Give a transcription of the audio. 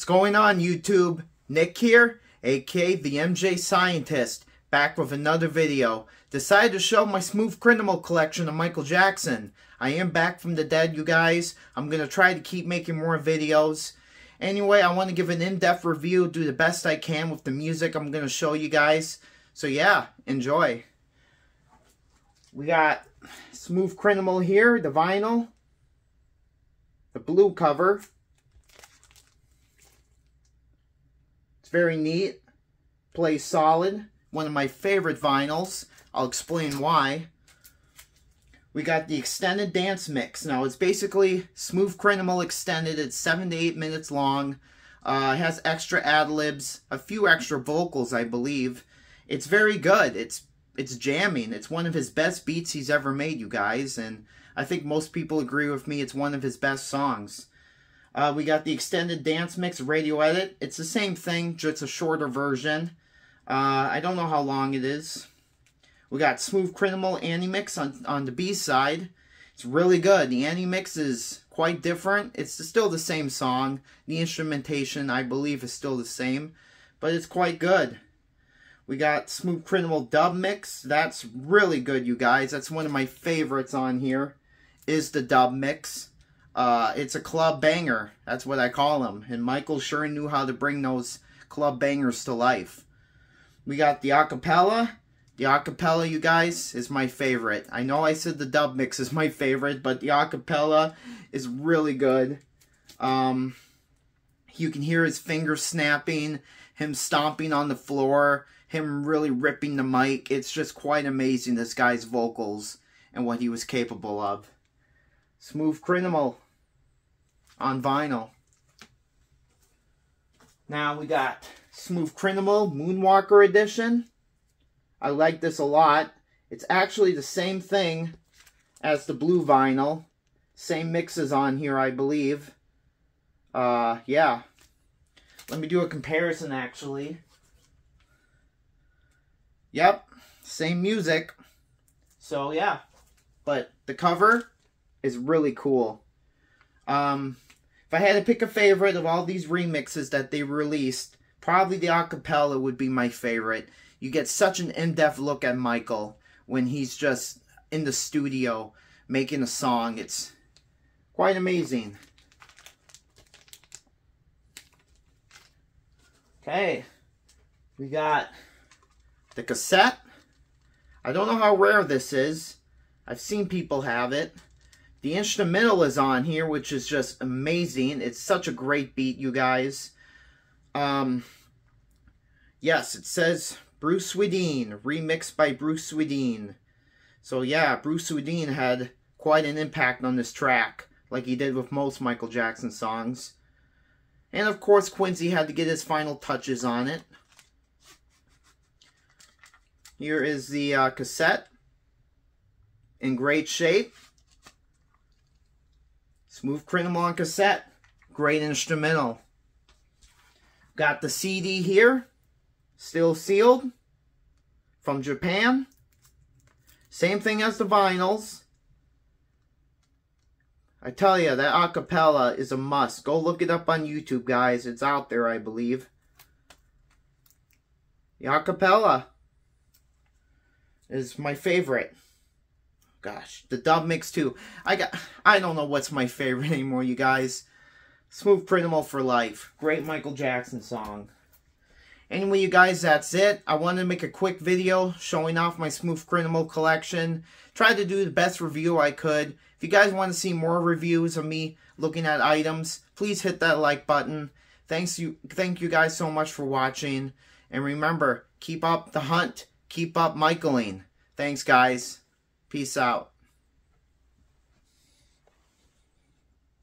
What's going on YouTube? Nick here, aka the MJ Scientist, back with another video. Decided to show my Smooth Criminal collection of Michael Jackson. I am back from the dead, you guys. I'm going to try to keep making more videos. Anyway, I want to give an in-depth review, do the best I can with the music I'm going to show you guys. So yeah, enjoy. We got Smooth Criminal here, the vinyl. The blue cover. Very neat. Plays solid. One of my favorite vinyls. I'll explain why. We got the extended dance mix. Now, it's basically Smooth Criminal extended. It's 7 to 8 minutes long. Uh, has extra ad-libs, a few extra vocals, I believe. It's very good. It's it's jamming. It's one of his best beats he's ever made, you guys. And I think most people agree with me. It's one of his best songs. Uh, we got the extended dance mix radio edit. It's the same thing, just a shorter version. Uh, I don't know how long it is. We got Smooth Criminal Annie Mix on, on the B side. It's really good. The Annie Mix is quite different. It's still the same song. The instrumentation, I believe, is still the same. But it's quite good. We got Smooth Criminal Dub Mix. That's really good, you guys. That's one of my favorites on here, is the Dub Mix. Uh, it's a club banger. That's what I call them. And Michael sure knew how to bring those club bangers to life. We got the acapella. The acapella, you guys, is my favorite. I know I said the dub mix is my favorite, but the acapella is really good. Um, you can hear his fingers snapping, him stomping on the floor, him really ripping the mic. It's just quite amazing, this guy's vocals and what he was capable of. Smooth Criminal on vinyl. Now we got Smooth Criminal Moonwalker Edition. I like this a lot. It's actually the same thing as the blue vinyl. Same mixes on here, I believe. Uh, yeah. Let me do a comparison, actually. Yep, same music. So, yeah. But the cover is really cool. Um, if I had to pick a favorite of all these remixes that they released, probably the acapella would be my favorite. You get such an in-depth look at Michael when he's just in the studio making a song. It's quite amazing. Okay, we got the cassette. I don't know how rare this is. I've seen people have it. The instrumental is on here, which is just amazing. It's such a great beat, you guys. Um, yes, it says Bruce Swedien, remixed by Bruce Swedien. So yeah, Bruce Swedien had quite an impact on this track, like he did with most Michael Jackson songs. And of course, Quincy had to get his final touches on it. Here is the uh, cassette in great shape. Smooth Criminal on cassette. Great instrumental. Got the CD here. Still sealed. From Japan. Same thing as the vinyls. I tell you, that acapella is a must. Go look it up on YouTube, guys. It's out there, I believe. The acapella is my favorite gosh, the dub mix too. I got, I don't know what's my favorite anymore, you guys. Smooth Criminal for Life. Great Michael Jackson song. Anyway, you guys, that's it. I wanted to make a quick video showing off my Smooth Criminal collection. Tried to do the best review I could. If you guys want to see more reviews of me looking at items, please hit that like button. Thanks you, thank you guys so much for watching. And remember, keep up the hunt. Keep up Michaeling. Thanks, guys. Peace out.